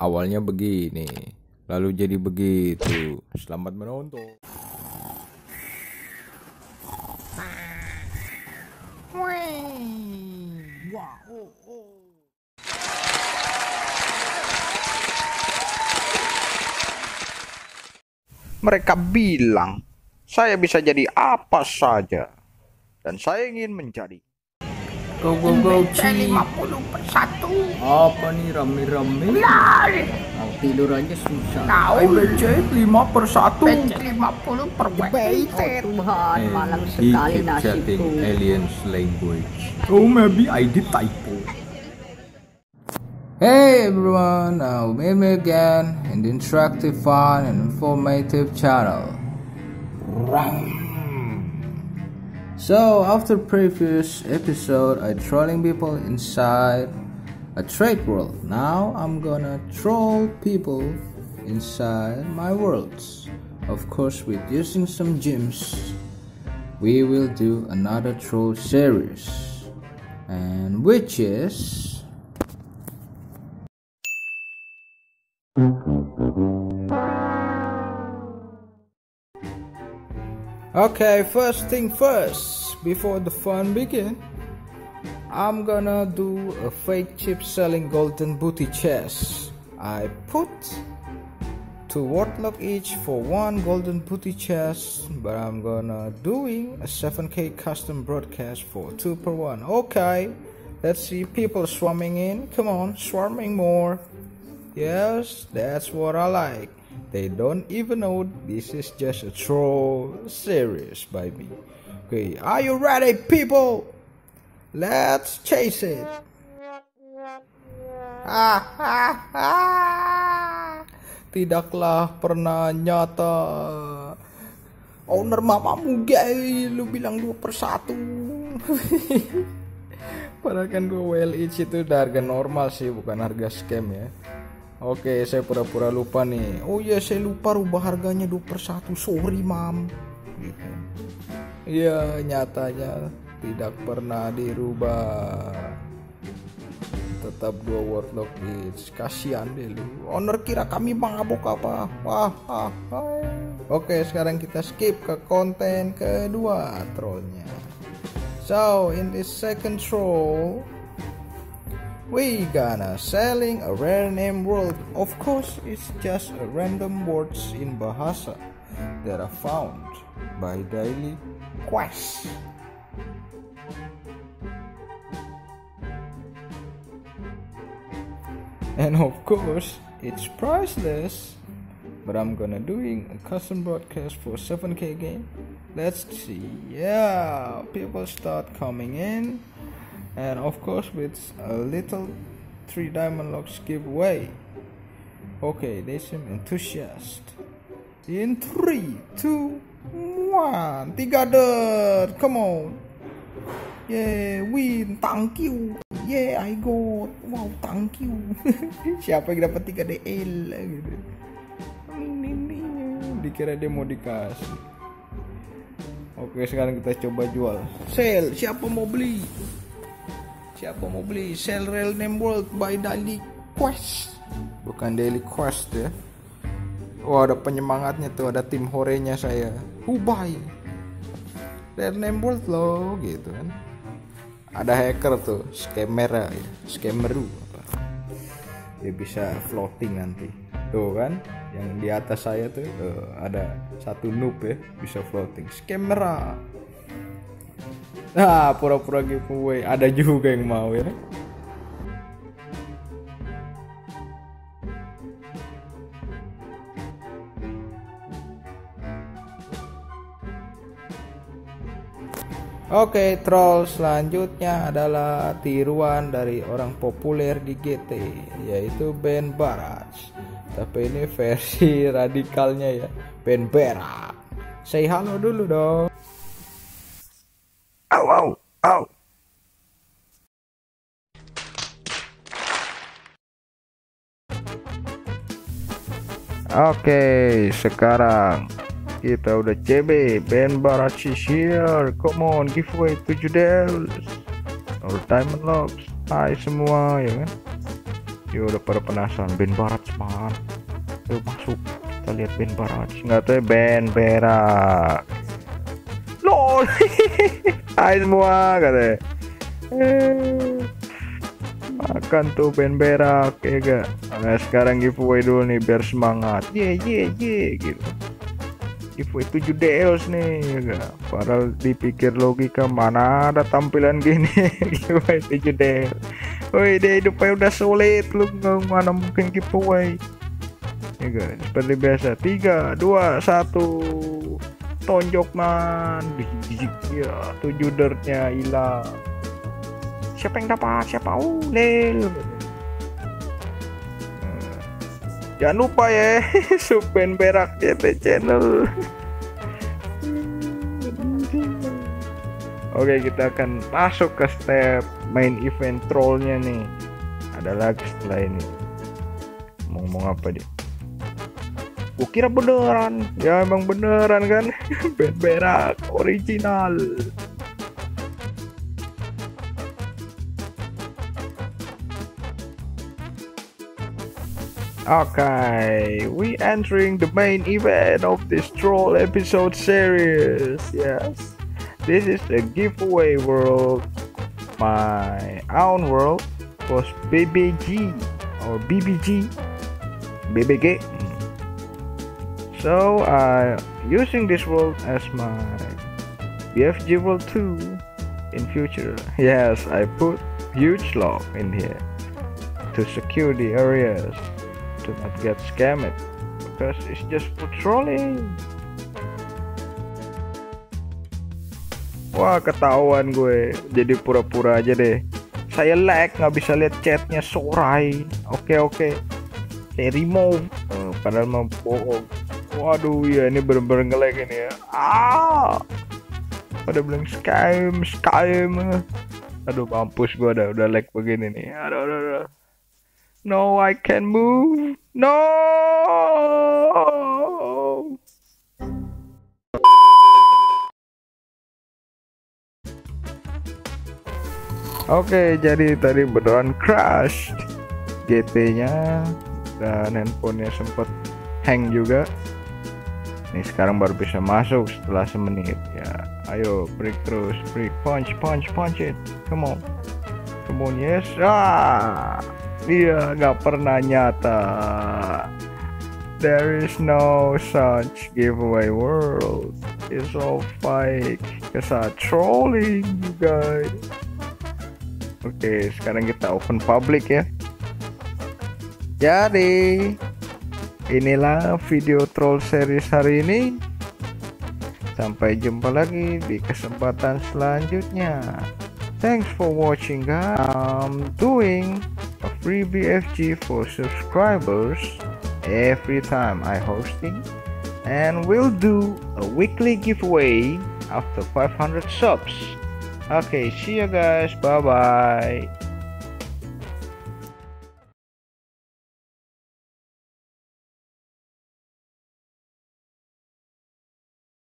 awalnya begini, lalu jadi begitu. Selamat menonton. Mereka bilang saya bisa jadi apa saja dan saya ingin menjadi Go go go Ci. 50 per 1 Apa nih rame-rame? Lari Mau tidur aja susah. Tahu becek 5 per 1. PC 50 per weighted Tuhan, malang he sekali keep chatting nasibku. aliens language. Oh, maybe I did typo. Hey everyone, now meet me again in the interactive, fun, and informative channel. So after previous episode, I trolling people inside a trade world. Now I'm gonna troll people inside my worlds. Of course, with using some gems we will do another troll series and which is okay first thing first before the fun begin i'm gonna do a fake chip selling golden booty chest. I put two warlock each for one golden booty chest but i'm gonna doing a 7k custom broadcast for two per one. Okay let's see people swarming in. Come on swarming more. Yes that's what i like they don't even know this is just a troll series by me. Okay are you ready people? Let's chase it. Ah, ah, ah. tidaklah pernah nyata. Owner mamamu gay. Lu bilang dua per satu. Padahal kan well each itu udah harga normal sih bukan harga scam ya Oke, saya pura-pura lupa nih. Oh iya, saya lupa rubah harganya 2 per 1. Sorry, mam. Gitu. Iya, nyatanya tidak pernah dirubah. Tetap dua wordlock each. Kasihan deh lu. Owner kira kami mabok apa? Wah, ah, hai. Oke, sekarang kita skip ke konten kedua trollnya. So, in this second troll, we gonna selling a rare name world. Of course, it's just a random words in Bahasa that are found by daily quest. And of course, it's priceless. But I'm gonna doing a custom broadcast for 7k game. Let's see. Yeah, people start coming in and of course with a little three diamond locks giveaway. Okay they seem enthusiastic in three two one. Tiga dot. Come on. Yeah win. Thank you. Yeah I got. Wow thank you. Siapa yang dapat tiga DL gitu dikira dia mau dikasih. Oke sekarang kita coba jual. Sale. Siapa mau beli Siapa mau beli Sell Real Name World by Daily Quest? Bukan Daily Quest ya. Wah ada penyemangatnya tuh Ada tim horenya saya. Buy Real Name World loh gitu kan. Ada hacker tuh Scammer ya. Scammeru Dia bisa floating nanti. Tuh kan Yang di atas saya tuh tuh, Ada satu noob ya Bisa floating. Scammer Nah, pura-pura giveaway. Ada juga yang mau ya. Oke, troll selanjutnya adalah tiruan dari orang populer di GT, yaitu Ben Barats. Tapi ini versi radikalnya ya, Ben Berak. Say halo dulu dong. Au, au, au. Oke, sekarang kita udah CB Ben Barachi here. Come on, giveaway 7 deals. Our diamond locks. Hai semua ya kan. Yo udah pada penasaran band barat semangat. Yuk masuk kita lihat band barat. Nggak tahu ya band berak. LOL. Hai semua kata Eh, makan tuh pengen berak ya gak? Nah, sekarang giveaway dulu nih biar semangat. Ye yeah, ye yeah, ye yeah, gitu. Giveaway 7 DLs nih ya gak? Padahal dipikir logika mana ada tampilan gini giveaway 7 DL. Woi deh hidupnya udah sulit lu mana mungkin giveaway. Ya gak? Seperti biasa 3 2 1 ditonjok man. Ya tujuh dirtnya hilang. Siapa yang dapat? Siapa? Oh lel hmm. jangan lupa ya subscribe berak JT channel. Oke kita akan masuk ke step main event trollnya nih. Ada lagi setelah ini. Mau ngomong apa dia Gua kira beneran ya emang beneran kan band berak original Okay, we entering the main event of this troll episode series. Yes, this is the giveaway world. My own world was BBG or BBG, BBG. So uh, using this world as my BFG world 2 in future. Yes, I put huge lock in here to secure the areas to not get scammed because it's just patrolling. Wah ketahuan gue jadi pura-pura aja deh. Saya lag nggak bisa lihat chatnya sorai. Oke oke. Saya remove. Eh, padahal mau bohong. Waduh ya ini bener-bener nge-lag ini ya. Ah. Pada bilang scam scam. Aduh mampus gue udah udah lag begini nih. Aduh aduh aduh. No, I can move. No. Oke, jadi tadi beneran crash GT-nya dan handphonenya sempet hang juga. Nih sekarang baru bisa masuk setelah semenit ya. Ayo break terus, break punch, punch, punch it. Come on, come on, yes. Ah, dia nggak pernah nyata. There is no such giveaway world. It's all fake. I trolling you guys. Oke, sekarang kita open public ya. Jadi, inilah video troll series hari ini. Sampai jumpa lagi di kesempatan selanjutnya. Thanks for watching guys. I'm doing a free BFG for subscribers every time I hosting and we'll do a weekly giveaway after 500 subs. Okay, see you guys. Bye bye.